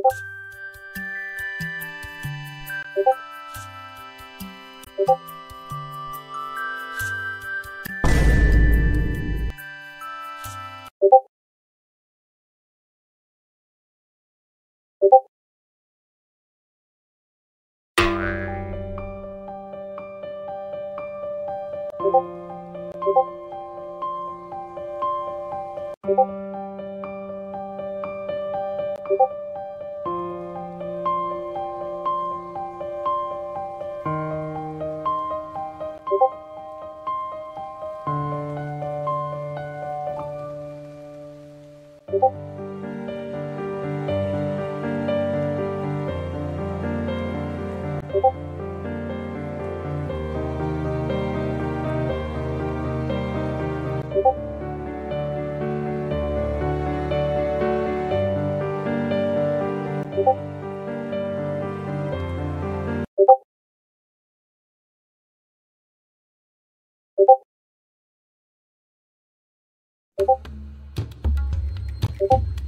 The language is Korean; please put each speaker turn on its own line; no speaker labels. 고맙습니다.
you you